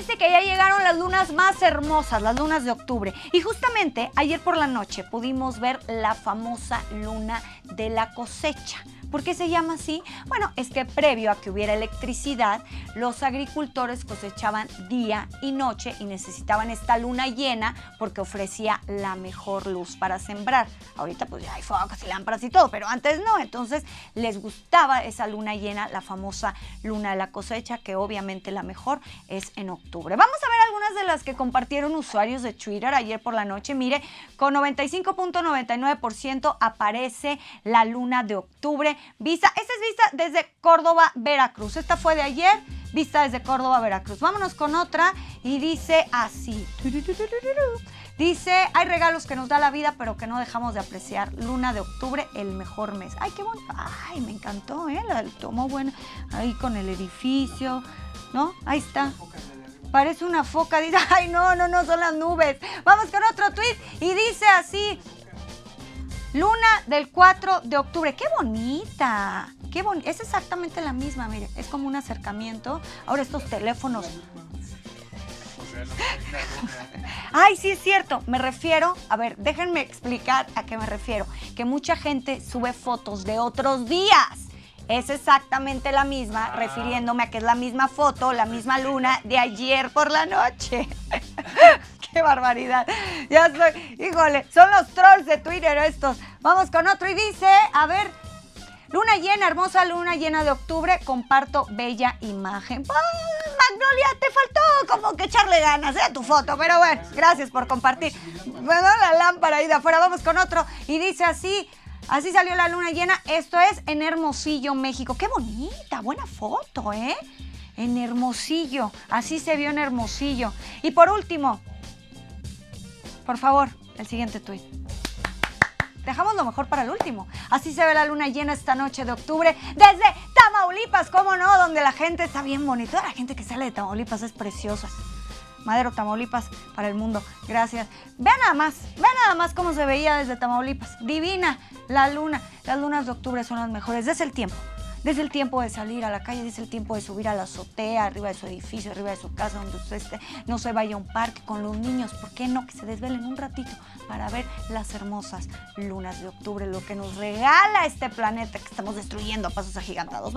fíjense que ya llegaron las lunas más hermosas, las lunas de octubre. Y justamente ayer por la noche pudimos ver la famosa luna de la cosecha. ¿Por qué se llama así? Bueno, es que previo a que hubiera electricidad, los agricultores cosechaban día y noche y necesitaban esta luna llena porque ofrecía la mejor luz para sembrar. Ahorita pues ya hay focos y lámparas y todo, pero antes no. Entonces les gustaba esa luna llena, la famosa luna de la cosecha, que obviamente la mejor es en octubre. Vamos a ver algunas de las que compartieron usuarios de Twitter ayer por la noche. Mire, con 95.99% aparece la luna de octubre. Vista, esta es vista desde Córdoba, Veracruz. Esta fue de ayer, vista desde Córdoba, Veracruz. Vámonos con otra y dice así. Dice, hay regalos que nos da la vida, pero que no dejamos de apreciar. Luna de octubre, el mejor mes. Ay, qué bonito. Ay, me encantó, ¿eh? La tomó buena. Ahí con el edificio, ¿no? Ahí está. Parece una foca. Dice, ay, no, no, no, son las nubes. Vamos con otro tweet y dice así. Luna del 4 de octubre. ¡Qué bonita! ¡Qué bonita! Es exactamente la misma, mire. Es como un acercamiento. Ahora estos teléfonos. Ay, sí es cierto. Me refiero, a ver, déjenme explicar a qué me refiero. Que mucha gente sube fotos de otros días. Es exactamente la misma, refiriéndome a que es la misma foto, la misma luna de ayer por la noche. ¡Qué barbaridad! Ya estoy, híjole, son los trolls de Twitter estos. Vamos con otro y dice, a ver, luna llena, hermosa luna llena de octubre, comparto bella imagen. ¡Ah, Magnolia, te faltó como que echarle ganas ¿eh? a tu foto, pero bueno, gracias por compartir. Bueno, la lámpara ahí de afuera, vamos con otro y dice así, Así salió la luna llena. Esto es en Hermosillo, México. Qué bonita, buena foto, ¿eh? En Hermosillo. Así se vio en Hermosillo. Y por último, por favor, el siguiente tuit. Dejamos lo mejor para el último. Así se ve la luna llena esta noche de octubre desde Tamaulipas, ¿cómo no? Donde la gente está bien bonita. La gente que sale de Tamaulipas es preciosa. Madero, Tamaulipas, para el mundo. Gracias. Vean nada más, vean nada más cómo se veía desde Tamaulipas. Divina la luna. Las lunas de octubre son las mejores. Desde el tiempo. Desde el tiempo de salir a la calle, desde el tiempo de subir a la azotea, arriba de su edificio, arriba de su casa, donde usted esté, no se vaya a un parque con los niños. ¿Por qué no? Que se desvelen un ratito para ver las hermosas lunas de octubre, lo que nos regala este planeta que estamos destruyendo a pasos agigantados.